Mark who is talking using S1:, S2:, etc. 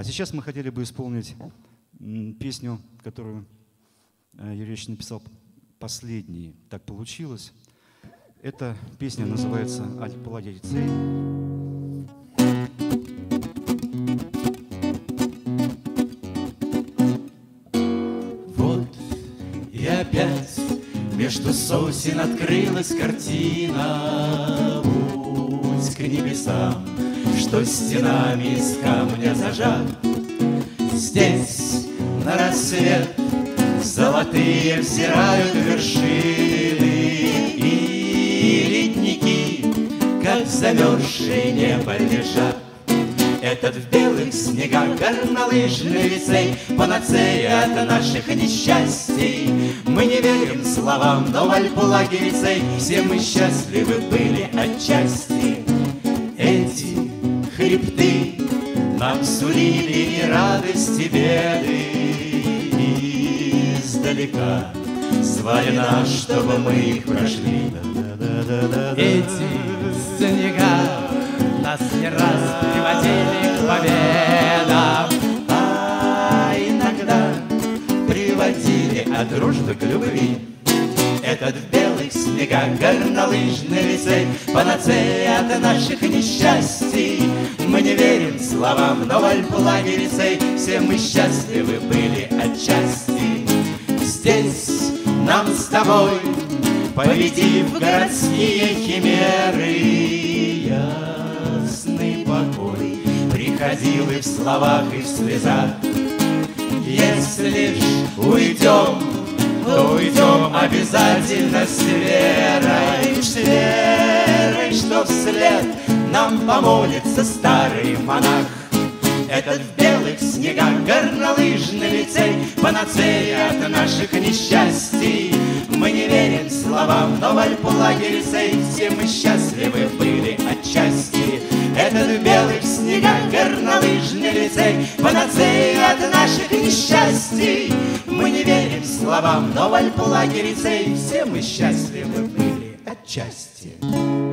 S1: А сейчас мы хотели бы исполнить песню, которую э, Ильич написал последний. Так получилось. Эта песня называется «Альпаладия Лицей».
S2: Вот и опять между сосен открылась картина Путь к небесам, что стенами из камня зажат. Здесь на рассвет Золотые взирают вершины И ледники, как замерзшие небо лежат этот в белых снегах горнолыжный лицей Панацея от наших несчастий. Мы не верим словам, но в Альпулаге лицей Все мы счастливы были отчасти хребты нам сулили и радости беды Издалека звали нас, чтобы мы их прошли.
S3: Эти снега нас не раз приводили к победам.
S2: А иногда приводили от дружбы к любви. Этот в белых снегах горнолыжный лицей Панацея от наших несчастий Мы не верим словам, но в Альплаге лицей Все мы счастливы были отчасти. Здесь нам с тобой Победив городские химеры Ясный покой Приходил и в словах, и в слезах. Если ж уйдем то уйдем обязательно с верой, помолится старый монах. Этот в белых снегах горнолыжный лицей Панацея от наших несчастий. Мы не верим словам, но в Альпулаге лицей Все мы счастливы были отчасти. Этот в белых снегах горнолыжный лицей Панацея от наших несчастий. Мы не верим словам, но в Альпулаге лицей Все мы счастливы были отчасти